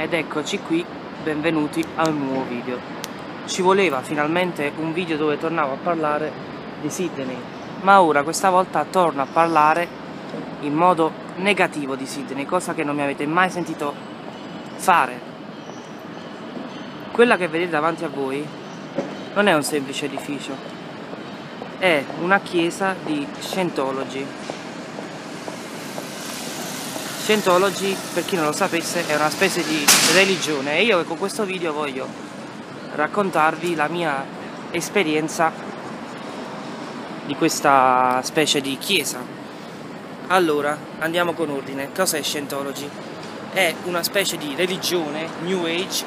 ed eccoci qui, benvenuti a un nuovo video. Ci voleva finalmente un video dove tornavo a parlare di Sydney, ma ora questa volta torno a parlare in modo negativo di Sydney, cosa che non mi avete mai sentito fare. Quella che vedete davanti a voi non è un semplice edificio, è una chiesa di Scientology Scientology, per chi non lo sapesse, è una specie di religione e io con questo video voglio raccontarvi la mia esperienza di questa specie di chiesa. Allora, andiamo con ordine. Cos'è Scientology? È una specie di religione, New Age,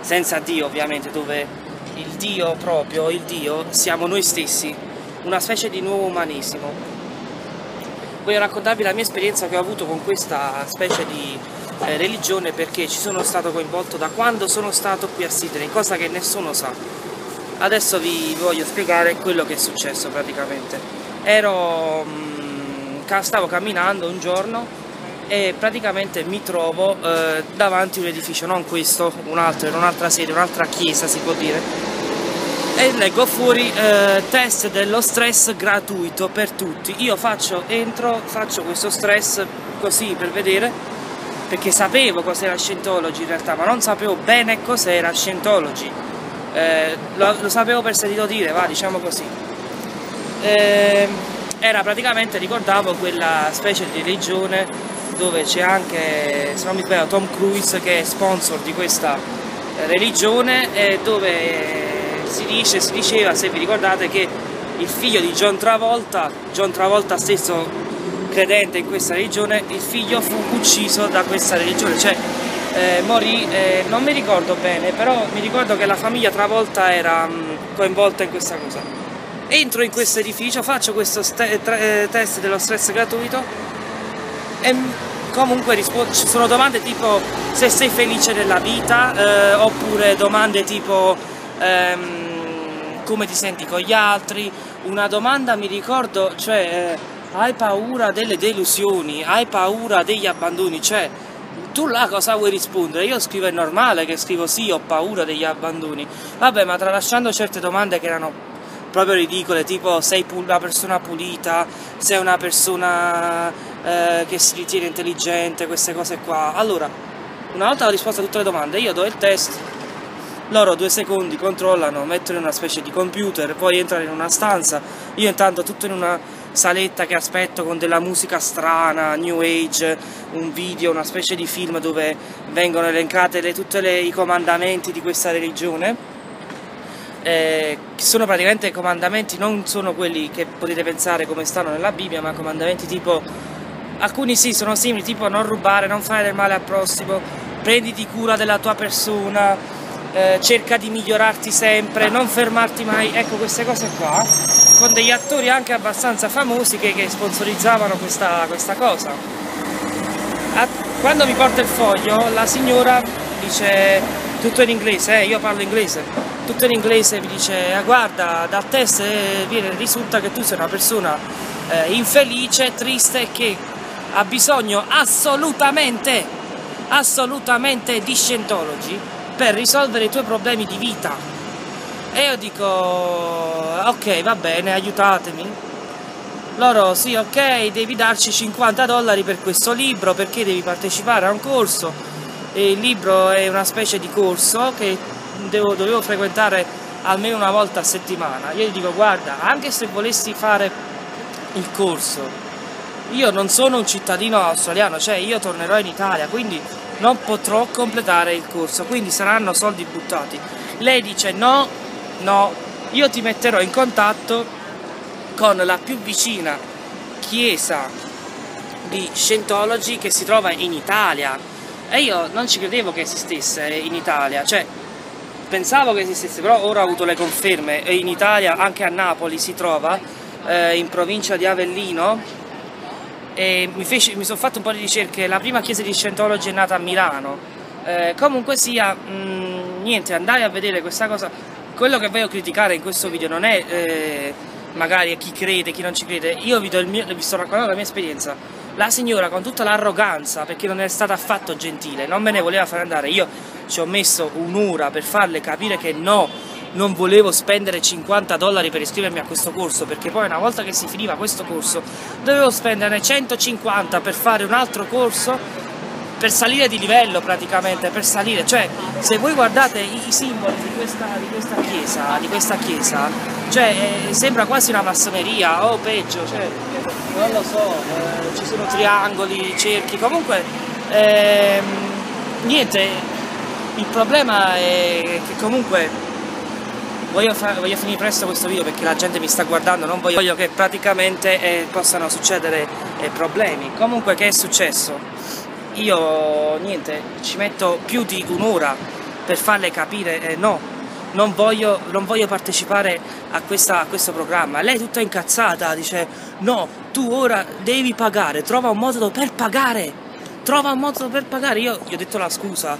senza Dio ovviamente, dove il Dio proprio, il Dio, siamo noi stessi, una specie di nuovo umanesimo voglio raccontarvi la mia esperienza che ho avuto con questa specie di eh, religione perché ci sono stato coinvolto da quando sono stato qui a Sydney, cosa che nessuno sa. Adesso vi voglio spiegare quello che è successo praticamente. Ero, mh, mm, stavo camminando un giorno e praticamente mi trovo eh, davanti a un edificio, non questo, un altro, in un'altra sede, un'altra chiesa si può dire, e leggo fuori eh, test dello stress gratuito per tutti. Io faccio, entro, faccio questo stress così per vedere perché sapevo cos'era Scientology in realtà ma non sapevo bene cos'era Scientology. Eh, lo, lo, sapevo per sentito dire, va diciamo così. Eh, era praticamente, ricordavo quella specie di religione dove c'è anche, se non mi sbaglio, Tom Cruise che è sponsor di questa religione dove si dice, si diceva, se vi ricordate, che il figlio di John Travolta, John Travolta stesso credente in questa religione, il figlio fu ucciso da questa religione, cioè eh, morì, eh, non mi ricordo bene, però mi ricordo che la famiglia Travolta era mh, mm, coinvolta in questa cosa. Entro in questo edificio, faccio questo eh, test dello stress gratuito e comunque ci sono domande tipo se sei felice nella vita eh, oppure domande tipo ehm, come ti senti con gli altri, una domanda mi ricordo, cioè eh, hai paura delle delusioni, hai paura degli abbandoni, cioè tu là cosa vuoi rispondere? Io scrivo è normale che scrivo sì, ho paura degli abbandoni, vabbè ma tralasciando certe domande che erano proprio ridicole, tipo sei una persona pulita, sei una persona eh, che si ritiene intelligente, queste cose qua. Allora, una volta ho risposto a tutte le domande, io do il test, loro due secondi controllano, mettono in una specie di computer, poi entrano in una stanza, io intanto tutto in una saletta che aspetto con della musica strana, new age, un video, una specie di film dove vengono elencate le, tutti i comandamenti di questa religione. Eh, sono praticamente comandamenti, non sono quelli che potete pensare come stanno nella Bibbia, ma comandamenti tipo, alcuni sì, sono simili, tipo non rubare, non fare del male al prossimo, prenditi cura della tua persona, eh, cerca di migliorarti sempre, non fermarti mai, ecco queste cose qua, con degli attori anche abbastanza famosi che, che sponsorizzavano questa, questa cosa. A, quando mi porta il foglio la signora dice tutto in inglese, eh, io parlo inglese, tutto in inglese mi dice ah, guarda dal test viene, risulta che tu sei una persona eh, infelice, triste e che ha bisogno assolutamente, assolutamente di Scientology per risolvere i tuoi problemi di vita. E io dico, ok, va bene, aiutatemi. Loro, sì, ok, devi darci 50 dollari per questo libro perché devi partecipare a un corso. E il libro è una specie di corso che devo, dovevo frequentare almeno una volta a settimana. Io gli dico, guarda, anche se volessi fare il corso, io non sono un cittadino australiano, cioè io tornerò in Italia, quindi non potrò completare il corso, quindi saranno soldi buttati. Lei dice no, no, io ti metterò in contatto con la più vicina chiesa di Scientology che si trova in Italia e io non ci credevo che esistesse in Italia, cioè pensavo che esistesse, però ora ho avuto le conferme e in Italia, anche a Napoli si trova, eh, in provincia di Avellino, e mi, mi sono fatto un po' di ricerche, la prima chiesa di Scientology è nata a Milano, eh, comunque sia, mh, mm, niente, andare a vedere questa cosa, quello che voglio criticare in questo video non è eh, magari chi crede, chi non ci crede, io vi, mio, vi sto raccontando la mia esperienza, la signora con tutta l'arroganza, perché non è stata affatto gentile, non me ne voleva far andare, io ci ho messo un'ora per farle capire che no, non volevo spendere 50 dollari per iscrivermi a questo corso, perché poi una volta che si finiva questo corso dovevo spenderne 150 per fare un altro corso per salire di livello praticamente, per salire, cioè se voi guardate i, i simboli di questa, di questa, chiesa, di questa chiesa, cioè eh, sembra quasi una massoneria o peggio, cioè, non lo so, eh, ci sono triangoli, cerchi, comunque ehm, niente, il problema è che comunque voglio, voglio, finire presto questo video perché la gente mi sta guardando, non voglio, voglio che praticamente eh, possano succedere eh, problemi. Comunque che è successo? io niente, ci metto più di un'ora per farle capire eh, no, non voglio, non voglio partecipare a, questa, a, questo programma. Lei tutta incazzata dice no, tu ora devi pagare, trova un modo per pagare, trova un modo per pagare. Io gli ho detto la scusa,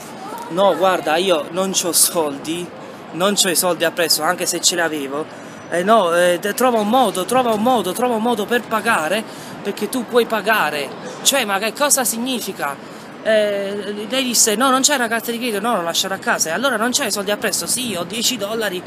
no guarda io non ho soldi, non ho i soldi appresso anche se ce li avevo. Eh no, eh, trova un modo, trova un modo, trova un modo per pagare perché tu puoi pagare. Cioè, ma che cosa significa? Eh, lei disse no, non c'è una carta di credito, no, l'ho lasciata a casa. E allora non c'hai soldi appresso? Sì, ho 10 dollari,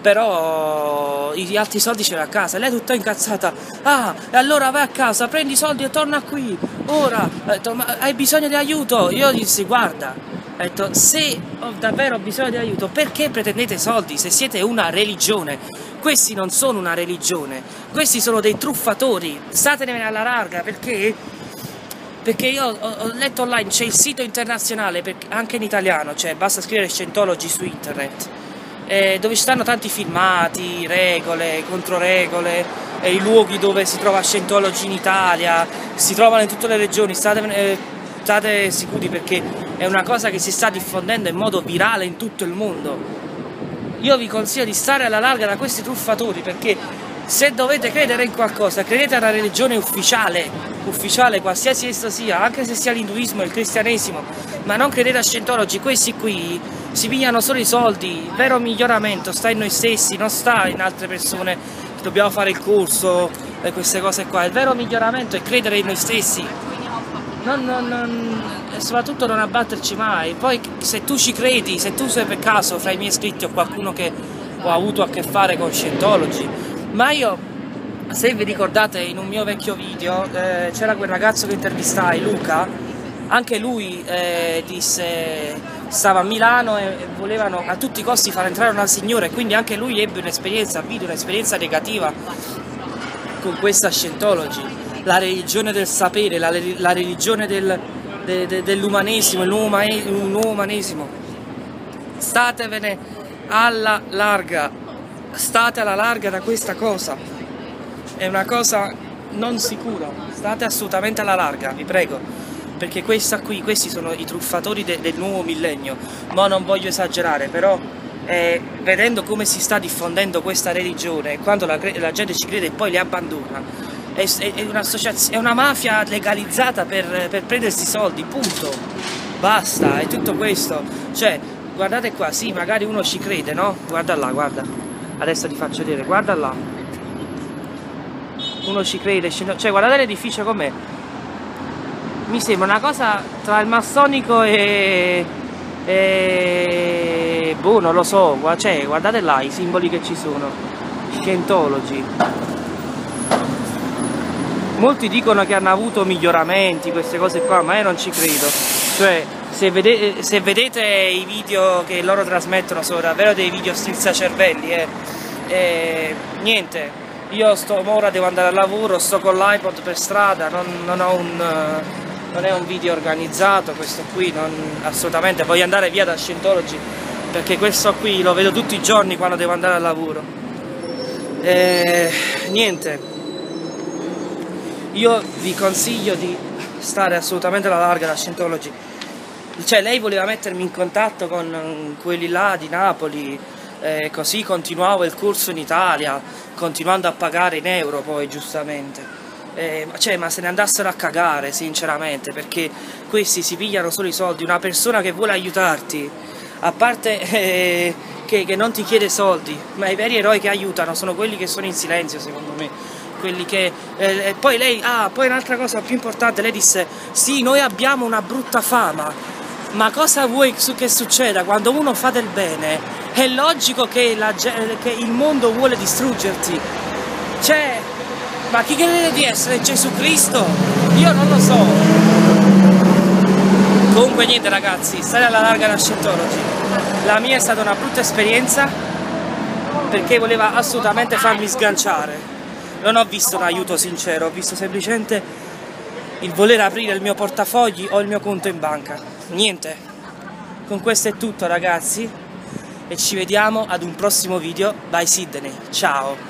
però gli altri soldi ce l'ho a casa. E lei tutta incazzata, ah, e allora vai a casa, prendi i soldi e torna qui. Ora, detto, hai bisogno di aiuto? Io dissi, guarda, ho detto, se ho davvero bisogno di aiuto, perché pretendete soldi? Se siete una religione? Questi non sono una religione, questi sono dei truffatori, statene alla larga perché, perché io ho, letto online, c'è il sito internazionale, anche in italiano, cioè basta scrivere Scientology su internet, eh, dove ci stanno tanti filmati, regole, controregole, i luoghi dove si trova Scientology in Italia, si trovano in tutte le regioni, state, eh, state sicuri perché è una cosa che si sta diffondendo in modo virale in tutto il mondo. Io vi consiglio di stare alla larga da questi truffatori perché se dovete credere in qualcosa, credete a una religione ufficiale, ufficiale qualsiasi essa sia, anche se sia l'induismo, il cristianesimo, ma non credete a Scientology, questi qui si pigliano solo i soldi, il vero miglioramento sta in noi stessi, non sta in altre persone, dobbiamo fare il corso, e queste cose qua, il vero miglioramento è credere in noi stessi, non, non, non, soprattutto non abbatterci mai. Poi se tu ci credi, se tu sei per caso fra i miei iscritti o qualcuno che ho avuto a che fare con Scientology, ma io, se vi ricordate in un mio vecchio video, eh, c'era quel ragazzo che intervistai, Luca, anche lui eh, disse, stava a Milano e volevano a tutti i costi far entrare una signora e quindi anche lui ebbe un'esperienza, vide un'esperienza negativa con questa Scientology la religione del sapere, la, la religione del, de, de, dell'umanesimo, il nuovo umanesimo. Statevene alla larga, state alla larga da questa cosa. È una cosa non sicura, state assolutamente alla larga, vi prego. Perché questa qui, questi sono i truffatori de, del nuovo millennio. Ma non voglio esagerare, però eh, vedendo come si sta diffondendo questa religione, quando la, la gente ci crede e poi li abbandona, è, è, è una mafia legalizzata per, per prendersi soldi, punto. Basta, è tutto questo. Cioè, guardate qua, sì, magari uno ci crede, no? Guarda là, guarda. Adesso ti faccio vedere, guarda là. Uno ci crede, cioè guardate l'edificio com'è. Mi sembra una cosa tra il massonico e... e... boh, non lo so, cioè, guardate là i simboli che ci sono. Scientology. Molti dicono che hanno avuto miglioramenti, queste cose qua, ma io non ci credo. Cioè, se vedete, se vedete i video che loro trasmettono sono davvero dei video strizzacervelli, eh. E, niente, io sto, ora devo andare al lavoro, sto con l'iPod per strada, non, non, un, non, è un video organizzato questo qui, non, assolutamente, voglio andare via da Scientology perché questo qui lo vedo tutti i giorni quando devo andare al lavoro. E, niente, io vi consiglio di stare assolutamente alla larga da Scientology. Cioè lei voleva mettermi in contatto con mm, quelli là di Napoli, eh, così continuavo il corso in Italia, continuando a pagare in euro poi giustamente. Eh, cioè, ma se ne andassero a cagare sinceramente perché questi si pigliano solo i soldi una persona che vuole aiutarti a parte eh, che, che non ti chiede soldi ma i veri eroi che aiutano sono quelli che sono in silenzio secondo me quelli che... Eh, poi lei, ah, poi un'altra cosa più importante, lei disse, sì, noi abbiamo una brutta fama, ma cosa vuoi che succeda quando uno fa del bene? È logico che, la, che il mondo vuole distruggerti. Cioè, ma chi crede di essere Gesù Cristo? Io non lo so. Comunque niente ragazzi, stare alla larga da Scientology. La mia è stata una brutta esperienza perché voleva assolutamente farmi sganciare non ho visto un aiuto sincero, ho visto semplicemente il voler aprire il mio portafogli o il mio conto in banca. Niente. Con questo è tutto ragazzi e ci vediamo ad un prossimo video. Bye Sydney, ciao!